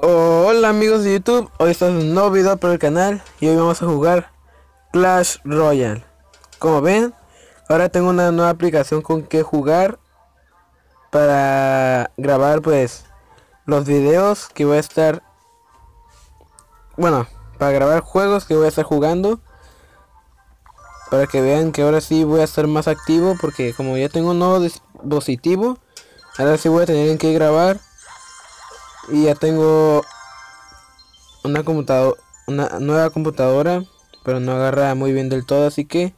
Hola amigos de YouTube, hoy está un nuevo video para el canal y hoy vamos a jugar Clash Royale. Como ven, ahora tengo una nueva aplicación con que jugar para grabar pues los videos que voy a estar bueno, para grabar juegos que voy a estar jugando para que vean que ahora sí voy a estar más activo porque como ya tengo un nuevo dispositivo, ahora sí voy a tener que grabar y ya tengo una computadora una nueva computadora pero no agarra muy bien del todo así que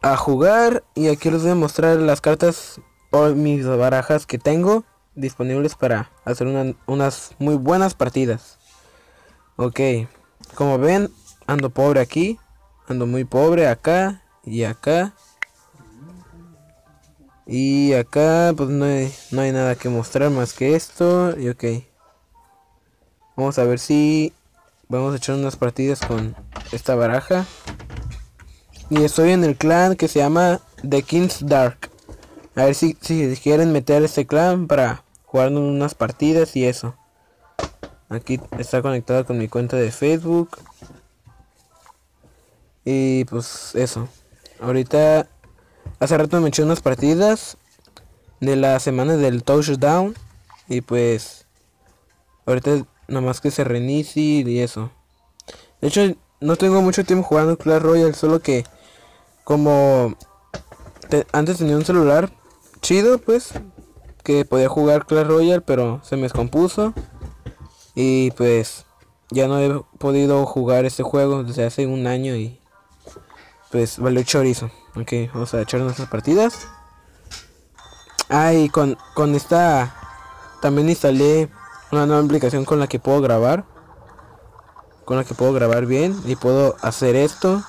a jugar y aquí les voy a mostrar las cartas o mis barajas que tengo disponibles para hacer una- unas muy buenas partidas. Ok como ven ando pobre aquí ando muy pobre acá y acá y acá pues no hay, no hay nada que mostrar más que esto y ok. Vamos a ver si vamos a echar unas partidas con esta baraja. Y estoy en el clan que se llama The King's Dark. A ver si, si quieren meter este clan para jugar unas partidas y eso. Aquí está conectado con mi cuenta de Facebook. Y pues eso. Ahorita Hace rato me eché unas partidas de la semana del touchdown. Y pues. Ahorita nomás que se reinicie y eso. De hecho, no tengo mucho tiempo jugando Clash Royale, solo que como te- antes tenía un celular chido, pues, que podía jugar Clash Royale, pero se me descompuso. Y pues ya no he podido jugar este juego desde hace un año y pues valió chorizo. Ok, vamos a echar nuestras partidas. Ah, con, con esta también instalé una nueva aplicación con la que puedo grabar. Con la que puedo grabar bien y puedo hacer esto.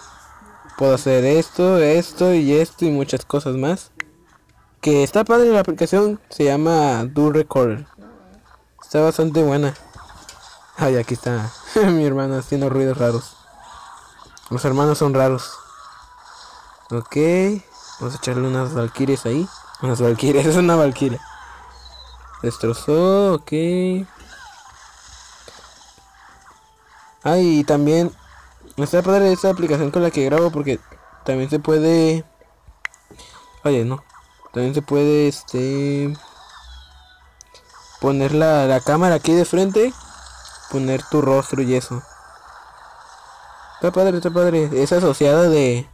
Puedo hacer esto, esto y esto y muchas cosas más. Que está padre la aplicación, se llama Do Recorder. Está bastante buena. Ay, aquí está mi hermano haciendo ruidos raros. Los hermanos son raros. Ok, vamos a echarle unas valquirias ahí. Unas valquirias, es una valquiria. Destrozó, ok. Ah, y también está padre esta aplicación con la que grabo porque también se puede. Oye, no. También se puede, este. Poner la, la cámara aquí de frente. Poner tu rostro y eso. Está padre, está padre. Es asociada de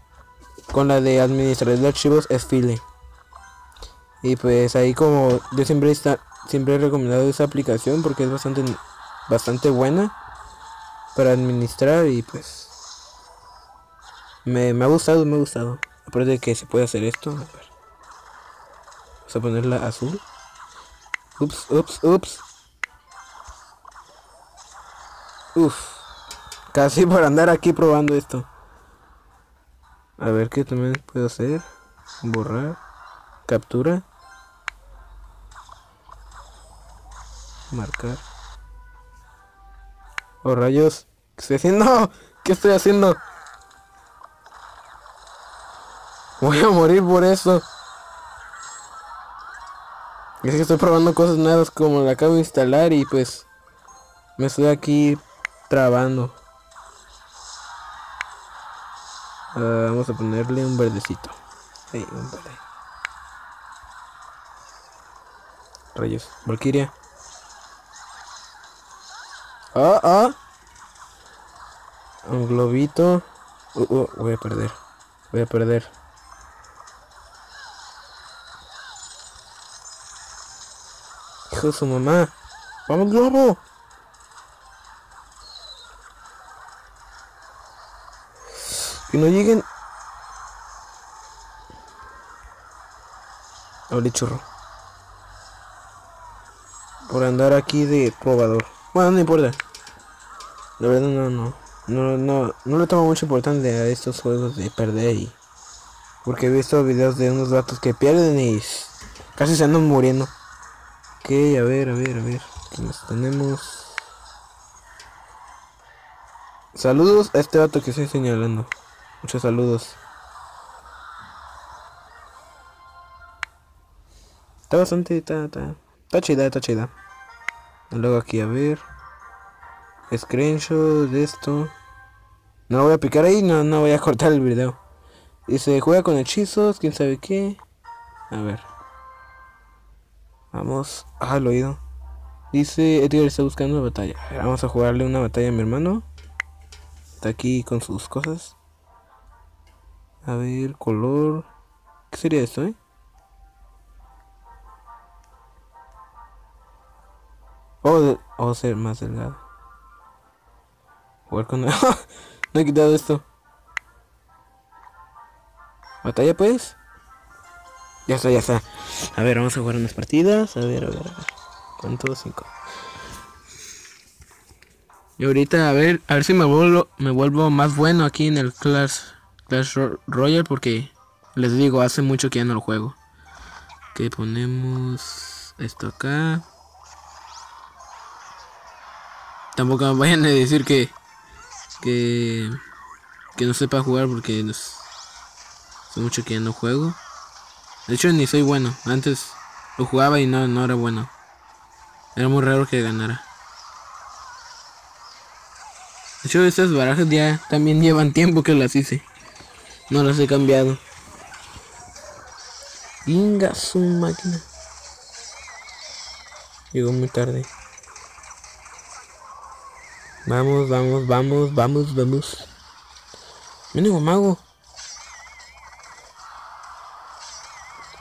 con la de administrador de archivos es File. Y pues ahí como yo siempre está siempre he recomendado esa aplicación porque es bastante bastante buena para administrar y pues me, me ha gustado, me ha gustado. Aparte de que se puede hacer esto, a ver. Vamos a ponerla azul. Ups, ups, ups. Uf. Casi por andar aquí probando esto. A ver qué también puedo hacer. Borrar. Captura. Marcar. Oh rayos. ¿Qué estoy haciendo? ¿Qué estoy haciendo? Voy a morir por eso. Es que estoy probando cosas nuevas como la acabo de instalar y pues me estoy aquí trabando. Ah, vamos a ponerle un verdecito. Ahí, un verde. Rayos. Valkyria. Ah, ah. Un globito. Uh, uh, voy a perder. Voy a perder. Hijo de su mamá. Vamos, globo. No lleguen. Ole churro. Por andar aquí de probador. Bueno, no importa. La verdad no, no. No, no, no le tomo mucha importancia a estos juegos de perder y. Porque he visto videos de unos gatos que pierden y casi se andan muriendo. Ok, a ver, a ver, a ver. ¿Qué más tenemos? Saludos a este vato que estoy señalando. Muchos saludos. Está bastante, está, está, chida, está chida. Luego aquí a ver. Screenshot de esto. No lo voy a picar ahí, no, no voy a cortar el video. Se juega con hechizos, quién sabe qué. A ver. Vamos. Ah, el oído. Dice Edgar está buscando una batalla. vamos a jugarle una batalla a mi hermano. Está aquí con sus cosas. A ver, color. ¿Qué sería esto, eh? O, o ser más delgado. Jugar con... no he quitado esto. Batalla pues. Ya está, ya está. A ver, vamos a jugar unas partidas. A ver, a ver, a ver. ¿Cuánto? Cinco. Y ahorita a ver, a ver si me vuelvo, me vuelvo más bueno aquí en el Clash, Clash Royale porque les digo, hace mucho que ya no lo juego. Que ponemos esto acá. Tampoco me vayan a decir que que que no sepa jugar porque hace mucho que ya no juego. De hecho ni soy bueno. Antes lo jugaba y no, no era bueno. Era muy raro que ganara. De hecho estas barajas ya también llevan tiempo que las hice. No las he cambiado. Inga su máquina. Llegó muy tarde. Vamos, vamos, vamos, vamos, vamos. Mínimo mago.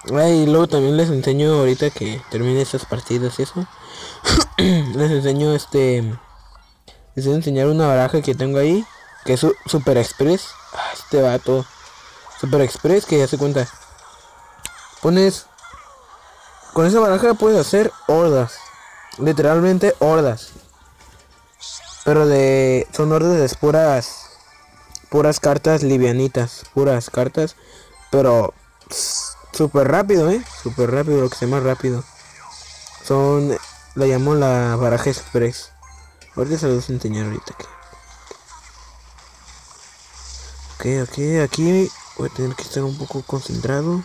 y luego también les enseño ahorita que termine estas partidas y eso. les enseño este. Les voy a enseñar una baraja que tengo ahí. Que es Super Express. Ah, este vato. Super Express que ya se cuenta. Pones. Con esa baraja puedes hacer hordas. Literalmente hordas. Pero de. Son órdenes puras. Puras cartas livianitas. Puras cartas. Pero Súper rápido, ¿eh? Súper rápido, lo que se llama rápido. Son... La llamo la baraja express. Ahorita se los enseñar ahorita. Ok, ok, aquí voy a tener que estar un poco concentrado.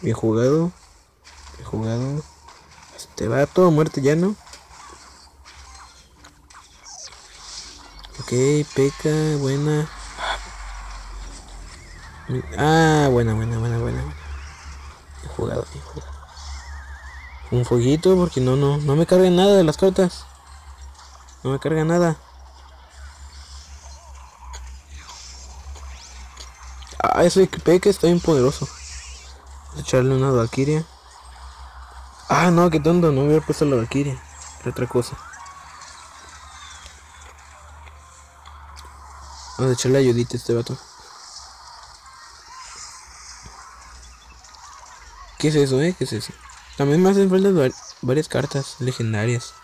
Bien jugado. Bien jugado. Este vato, muerte ya no. Ok, peca, buena. Ah, buena, buena, buena, buena. He jugado, he jugado. Un fueguito porque no, no, no me carga nada de las cartas. No me carga nada. Ah, ese peque está bien poderoso. echarle una Valkyria. Ah, no, qué tonto, no hubiera puesto la Valkyria. Era otra cosa. Vamos a echarle ayudita este vato. ¿Qué es eso, eh? ¿Qué es eso? También me hacen falta varias cartas legendarias.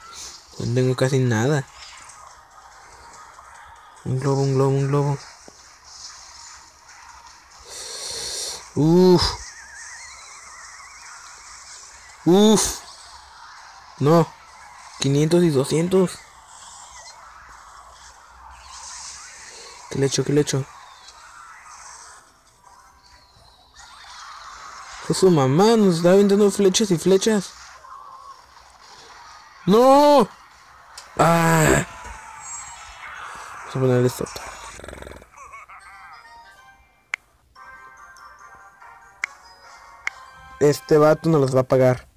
No tengo casi nada. Un globo, un globo, un globo. Uf. Uf. No. 500 y 200. ¿Qué le echo? ¿Qué le echo? su mamá nos está aventando flechas y flechas. ¡No! ¡Ah! Vamos a poner esto. Este vato nos los va a pagar.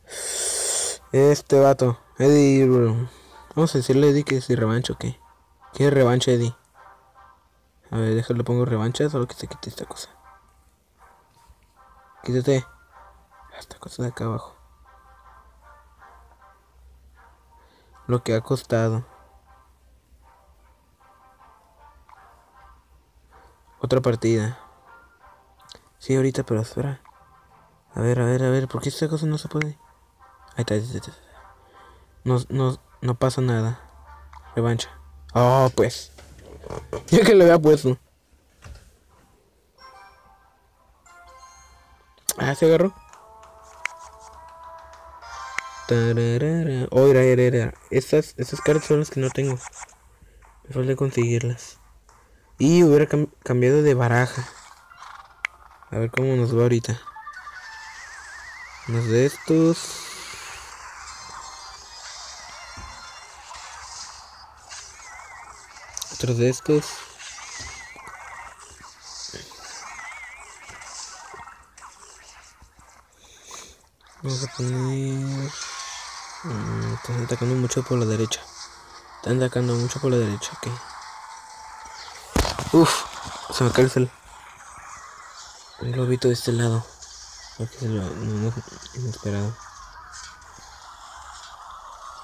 Este vato. Eddie. Vamos a decirle Eddie que si revancha o qué. ¿Qué revancha, Eddie? A ver, déjale pongo revancha, solo que se quite esta cosa. Quítate. Esta cosa de acá abajo. Lo que ha costado. Otra partida. Sí, ahorita, pero espera. A ver, a ver, a ver, ¿por qué esta cosa no se puede? Ahí está, ahí está. No, no, no pasa nada. Revancha. Oh, pues. Ya que lo había puesto. Ah, se agarró. Oh, era, era, era. Estas, estas cartas son las que no tengo. Me falta conseguirlas. Y hubiera cambiado de baraja. A ver cómo nos va ahorita. Unos de estos. Otros de estos. Vamos a poner... Mm, están atacando mucho por la derecha. Están atacando mucho por la derecha, ok. Uf, se me cae. El lobito de este lado. Porque se lo no, inesperado.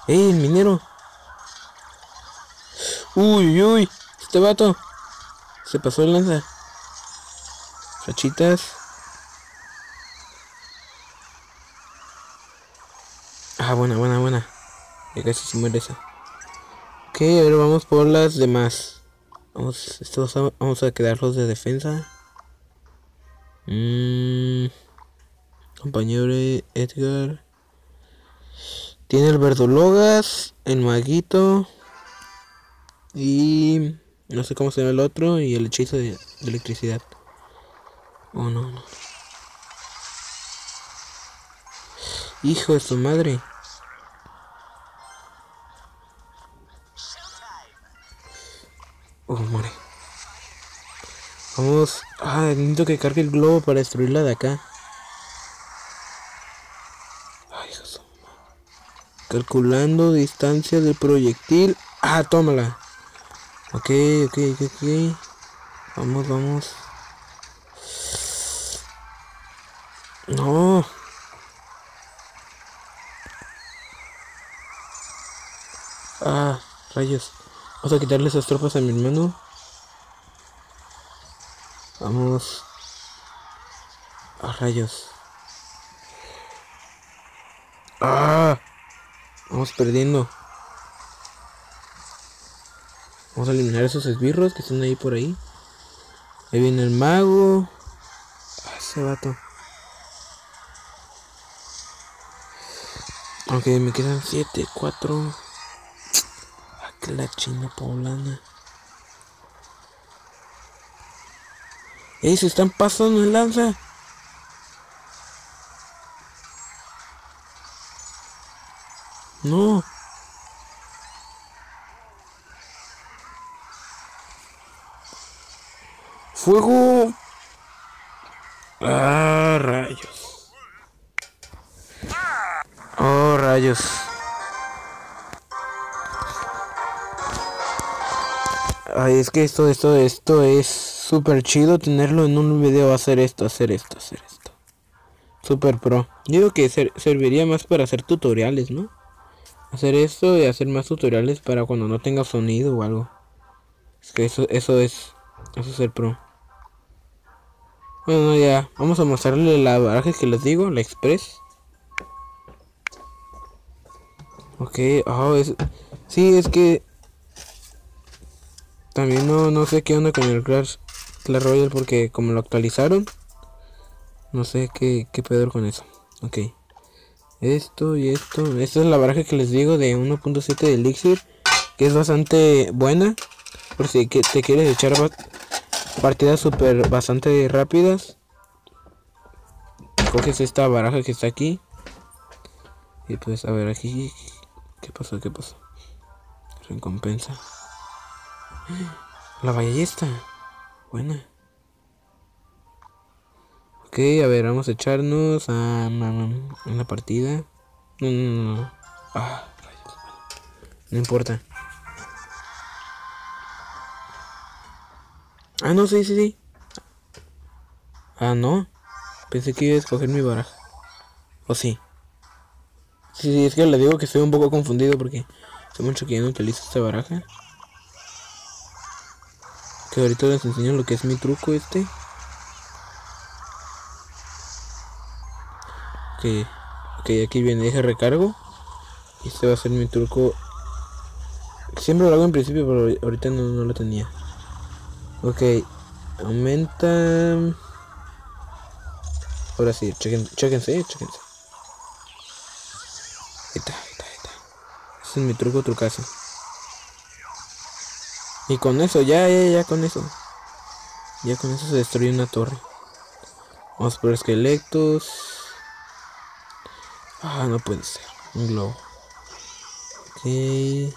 ¡Ey, el minero! Uy, uy, este vato se pasó el lanza. Fachitas. Ah, buena, buena, buena. Ya casi se muere esa. Ok, ahora vamos por las demás. Vamos, estos vamos a quedarlos de defensa. Mmm. Compañero Edgar. Tiene el verdologas, el maguito. Y no sé cómo se llama el otro. Y el hechizo de, de electricidad. Oh, no, no. Hijo de su madre. Oh, muere. Vamos. Ah, necesito que cargue el globo para destruirla de acá. Ay, hijo de su madre. Calculando distancia del proyectil. Ah, tómala. Ok, ok, ok. Vamos, vamos. No. Ah, rayos. Vamos a quitarle esas tropas a mi hermano. Vamos. A rayos. Ah. Vamos perdiendo. Vamos a eliminar esos esbirros que están ahí por ahí. Ahí viene el mago. Ah, ese vato. Ok, me quedan 7, 4. Ah, que la china poblana. ¡Ey, se están pasando el lanza! No. ¡Fuego! ¡Ah, rayos! ¡Oh, rayos! Ay, es que esto, esto, esto es súper chido tenerlo en un video. Hacer esto, hacer esto, hacer esto. Super pro. Digo que ser- serviría más para hacer tutoriales, ¿no? Hacer esto y hacer más tutoriales para cuando no tenga sonido o algo. Es que eso, eso es. Eso es ser pro. Bueno, no, ya. Vamos a mostrarle la baraja que les digo, la Express. Ok, oh, es. Sí, es que. También no, no sé qué onda con el Clash, Clash Royale porque como lo actualizaron. No sé qué, qué pedo con eso. Ok. Esto y esto. Esta es la baraja que les digo de 1.7 de Elixir. Que es bastante buena. Por si te quieres echar partidas super bastante rápidas. Coges esta baraja que está aquí. Y pues a ver aquí. ¿Qué pasó? ¿Qué pasó? Recompensa. La ballesta. Buena. Ok, a ver, vamos a echarnos a, a- a- en la partida. No, no, no. Ah. No importa. Ah, no, sí, sí, sí. Ah, no. Pensé que iba a escoger mi baraja. ¿O sí? Sí, sí, es que le digo que estoy un poco confundido porque hace mucho que ya no utilizo esta baraja. Que ahorita les enseño lo que es mi truco este. Ok, ok, aquí viene, deja recargo. Y este va a ser mi truco. Siempre lo hago en principio, pero ahorita no, no lo tenía. Ok, aumenta. Ahora sí, chequen, chequense, chequense. Ahí está, ahí está, está. Es mi truco, trucazo. Y con eso, ya, ya, ya, con eso. Ya con eso se destruye una torre. Vamos por esqueletos. Ah, no puede ser. Un globo. Ok.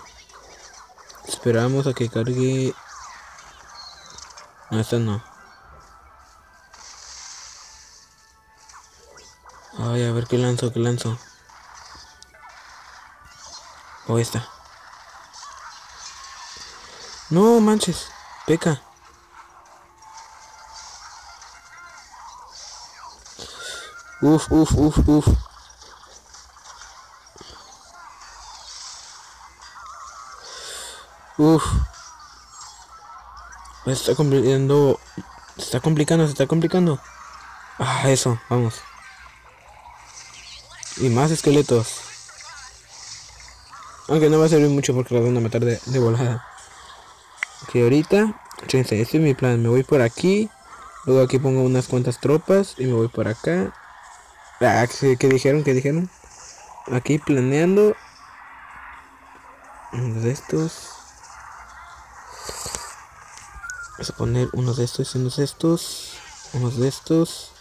Esperamos a que cargue No, esta no. Ay, a ver qué lanzo, qué lanzo. O esta. No manches, peca. Uf, uf, uf, uf. Uf. Se está complicando. Se está complicando, se está complicando. Ah, eso, vamos. Y más esqueletos. Aunque no va a servir mucho porque los van a matar de, de volada. Ok, ahorita. Fíjense, este es mi plan. Me voy por aquí. Luego aquí pongo unas cuantas tropas. Y me voy por acá. Ah, ¿qué, qué dijeron? ¿Qué dijeron? Aquí planeando. Uno de estos. Vamos a poner uno de estos y unos de estos. Unos de estos.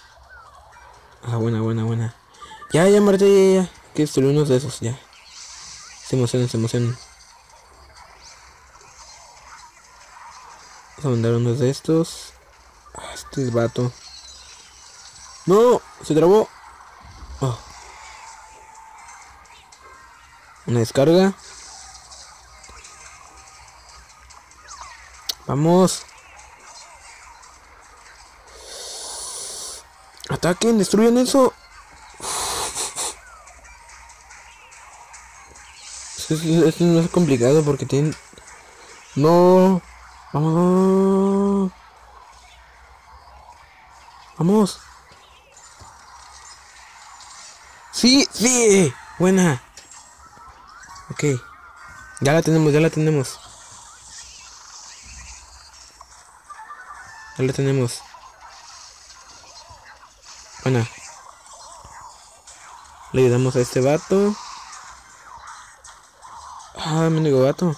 Ah, buena, buena, buena. Ya, ya, Marta, ya, ya. ya. Que destruir unos de esos, ya. Se emocionan, se emocionan. Vamos a mandar unos de estos. Ah, este es vato. ¡No! Se trabó. Oh. Una descarga. Vamos. Ataquen, destruyan eso. Esto no es complicado porque tienen... No. Vamos. Vamos. Sí, sí. Buena. Ok. Ya la tenemos, ya la tenemos. Ya la tenemos. Le ayudamos a este vato. Ah, mendigo vato.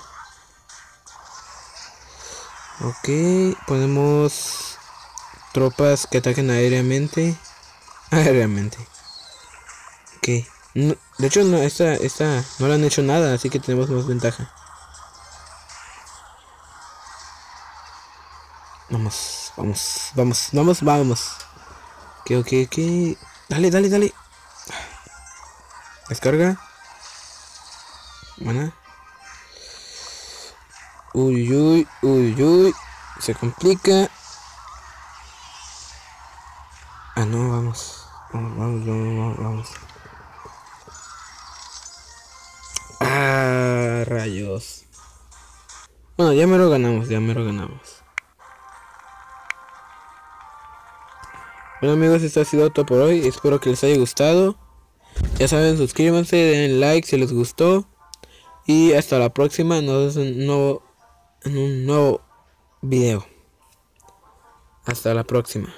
Ok, ponemos tropas que ataquen aéreamente. Aéreamente. Ok. De hecho, no, esta, esta no le han hecho nada, así que tenemos más ventaja. Vamos, vamos, vamos, vamos, vamos. Ok, ok, ok. Dale, dale, dale. Descarga. Buena. Uy, uy, uy, uy. Se complica. Ah, no, vamos. Vamos, vamos, vamos, vamos. Ah, rayos. Bueno, ya me lo ganamos, ya me lo ganamos. Bueno amigos, esto ha sido todo por hoy. Espero que les haya gustado. Ya saben, suscríbanse, den like si les gustó. Y hasta la próxima. Nos vemos en un nuevo, en un nuevo video. Hasta la próxima.